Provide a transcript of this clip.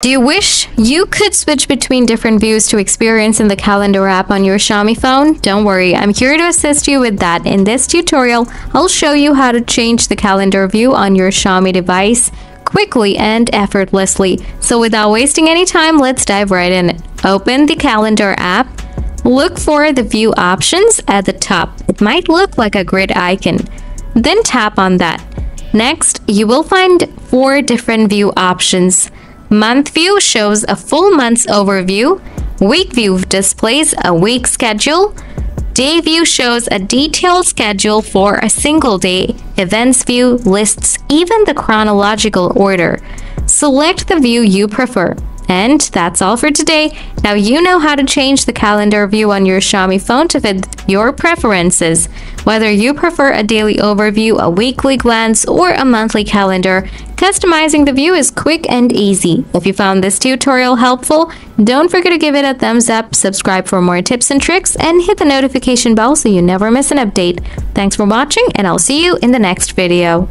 Do you wish you could switch between different views to experience in the calendar app on your Xiaomi phone? Don't worry, I'm here to assist you with that. In this tutorial, I'll show you how to change the calendar view on your Xiaomi device quickly and effortlessly. So without wasting any time, let's dive right in. Open the calendar app. Look for the view options at the top. It might look like a grid icon. Then tap on that. Next, you will find four different view options. Month view shows a full month's overview. Week view displays a week schedule. Day view shows a detailed schedule for a single day. Events view lists even the chronological order. Select the view you prefer. And that's all for today. Now you know how to change the calendar view on your Xiaomi phone to fit your preferences. Whether you prefer a daily overview, a weekly glance, or a monthly calendar, customizing the view is quick and easy. If you found this tutorial helpful, don't forget to give it a thumbs up, subscribe for more tips and tricks, and hit the notification bell so you never miss an update. Thanks for watching, and I'll see you in the next video.